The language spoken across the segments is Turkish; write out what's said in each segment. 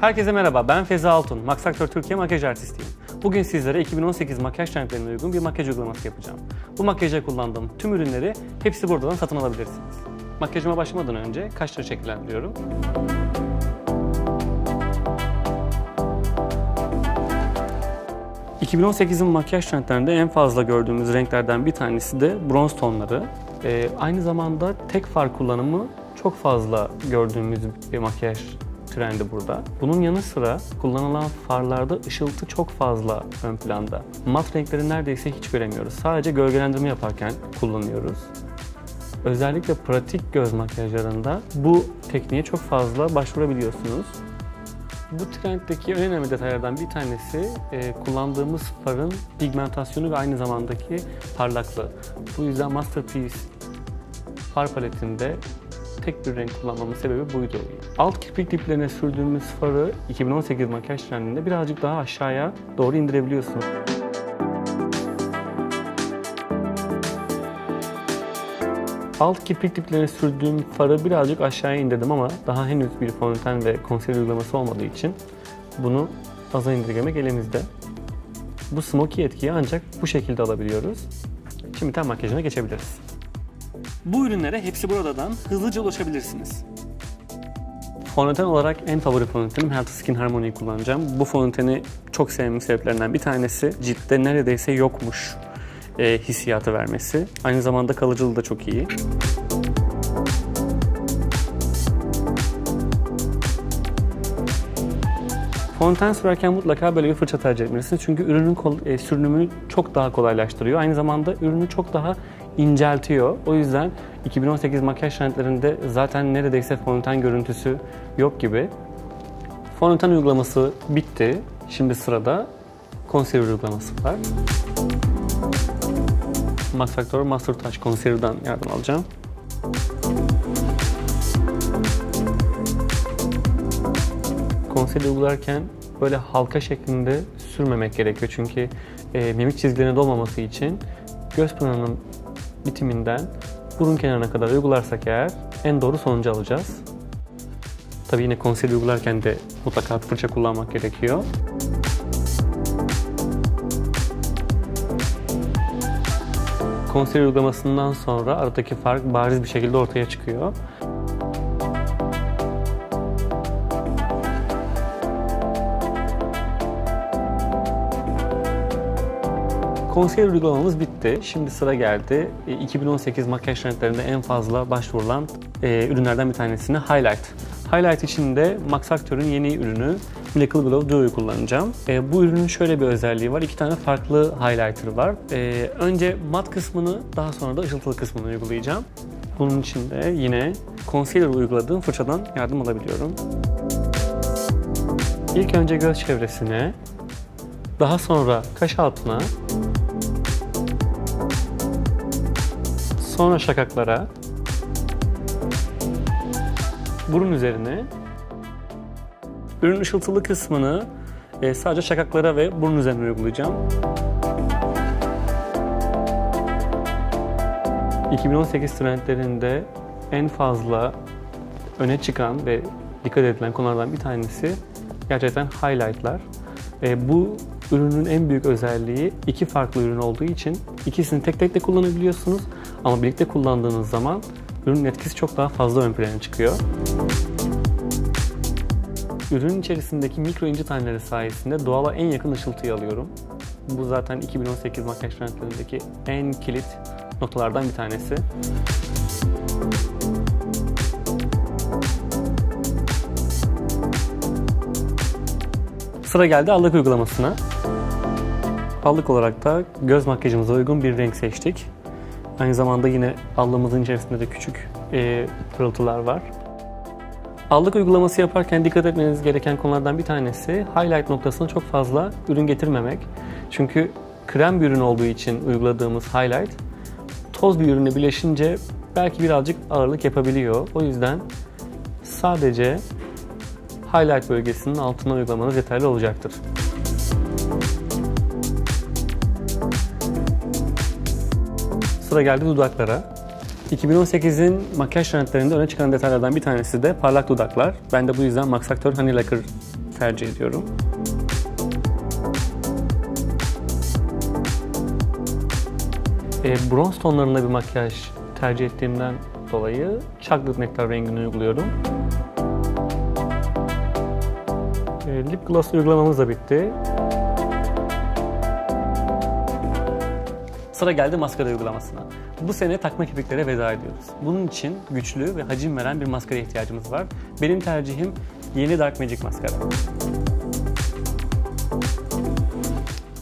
Herkese merhaba, ben Feza Altun, Max Factor Türkiye makyaj artistiyim. Bugün sizlere 2018 makyaj trendlerine uygun bir makyaj uygulaması yapacağım. Bu makyaja kullandığım tüm ürünleri hepsi buradan satın alabilirsiniz. Makyajıma başlamadan önce kaşları şekillendiriyorum. 2018'in makyaj trendlerinde en fazla gördüğümüz renklerden bir tanesi de bronz tonları. Ee, aynı zamanda tek far kullanımı çok fazla gördüğümüz bir makyaj trendi burada. Bunun yanı sıra kullanılan farlarda ışıltı çok fazla ön planda. Mat renkleri neredeyse hiç göremiyoruz. Sadece gölgelendirme yaparken kullanıyoruz. Özellikle pratik göz makyajlarında bu tekniğe çok fazla başvurabiliyorsunuz. Bu trenddeki en önemli detaylardan bir tanesi e, kullandığımız farın pigmentasyonu ve aynı zamandaki parlaklığı. Bu yüzden Masterpiece far paletinde tek bir renk kullanmamın sebebi buydu. Alt kirpik diplerine sürdüğümüz farı 2018 makyaj trendinde birazcık daha aşağıya doğru indirebiliyorsunuz. Alt kirpik diplerine sürdüğüm farı birazcık aşağıya indirdim ama daha henüz bir fondöten ve konser uygulaması olmadığı için bunu aza indirgemek elimizde. Bu smoky etkiyi ancak bu şekilde alabiliyoruz. Şimdi ten makyajına geçebiliriz. Bu ürünlere hepsi buradan hızlıca ulaşabilirsiniz. Fondöten olarak en favori fondötenim Healthy Skin Harmony'yi kullanacağım. Bu fondöteni çok sevmemin sebeplerinden bir tanesi ciltte neredeyse yokmuş e, hissiyatı vermesi. Aynı zamanda kalıcılığı da çok iyi. Fondöten sürerken mutlaka böyle bir fırça tercih etmelisiniz. Çünkü ürünün e, sürünümünü çok daha kolaylaştırıyor. Aynı zamanda ürünü çok daha inceltiyor. O yüzden 2018 makyaj trendlerinde zaten neredeyse fondöten görüntüsü yok gibi. Fondöten uygulaması bitti. Şimdi sırada concealer uygulaması var. Max Factor Master Touch Concealer'dan yardım alacağım. Concealer uygularken böyle halka şeklinde sürmemek gerekiyor. Çünkü e, mimik çizgilerine dolmaması için göz pınarının bitiminden burun kenarına kadar uygularsak eğer en doğru sonucu alacağız. Tabii yine concealer uygularken de mutlaka fırça kullanmak gerekiyor. Concealer uygulamasından sonra aradaki fark bariz bir şekilde ortaya çıkıyor. Concealer uygulamamız bitti. Şimdi sıra geldi. 2018 e, makyaj trendlerinde en fazla başvurulan e, ürünlerden bir tanesini Highlight. Highlight için de Max Factor'ın yeni ürünü Miracle Glow Duo'yu kullanacağım. E, bu ürünün şöyle bir özelliği var. İki tane farklı highlighter var. E, önce mat kısmını daha sonra da ışıltılı kısmını uygulayacağım. Bunun için de yine concealer uyguladığım fırçadan yardım alabiliyorum. İlk önce göz çevresine, daha sonra kaş altına, sonra şakaklara, burun üzerine Ürün ışıltılı kısmını e, sadece şakaklara ve burun üzerine uygulayacağım. 2018 trendlerinde en fazla öne çıkan ve dikkat edilen konulardan bir tanesi gerçekten highlightlar. E, bu ürünün en büyük özelliği iki farklı ürün olduğu için ikisini tek tek de kullanabiliyorsunuz ama birlikte kullandığınız zaman ürünün etkisi çok daha fazla ön plana çıkıyor. Ürün içerisindeki mikro inci taneleri sayesinde doğala en yakın ışıltıyı alıyorum. Bu zaten 2018 makyaj trendlerindeki en kilit noktalardan bir tanesi. Sıra geldi allık uygulamasına. Allık olarak da göz makyajımıza uygun bir renk seçtik. Aynı zamanda yine allığımızın içerisinde de küçük e, pırıltılar var. Allık uygulaması yaparken dikkat etmeniz gereken konulardan bir tanesi highlight noktasına çok fazla ürün getirmemek. Çünkü krem bir ürün olduğu için uyguladığımız highlight toz bir ürüne birleşince belki birazcık ağırlık yapabiliyor. O yüzden sadece highlight bölgesinin altına uygulamanız yeterli olacaktır. Sıra geldi dudaklara. 2018'in makyaj trendlerinde öne çıkan detaylardan bir tanesi de parlak dudaklar. Ben de bu yüzden Max Factor Honey Lacquer tercih ediyorum. E, bronz tonlarında bir makyaj tercih ettiğimden dolayı Chocolate Nectar rengini uyguluyorum. E, lip gloss uygulamamız da bitti. Sıra geldi maskara uygulamasına. Bu sene takma kirpiklere veda ediyoruz. Bunun için güçlü ve hacim veren bir maskara ihtiyacımız var. Benim tercihim yeni Dark Magic maskara.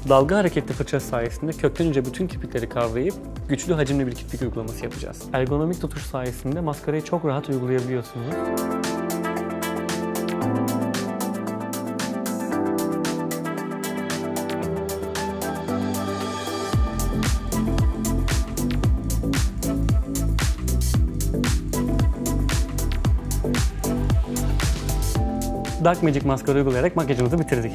Dalga hareketli fırça sayesinde kökten önce bütün kirpikleri kavrayıp güçlü hacimli bir kirpik uygulaması yapacağız. Ergonomik tutuş sayesinde maskarayı çok rahat uygulayabiliyorsunuz. Dark Magic maskara uygulayarak makyajımızı bitirdik.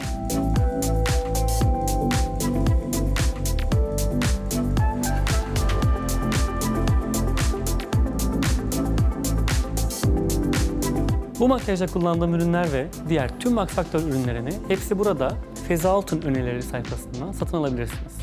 Bu makyajda kullandığım ürünler ve diğer tüm Max Factor ürünlerini hepsi burada Feza Altın önerileri sayfasından satın alabilirsiniz.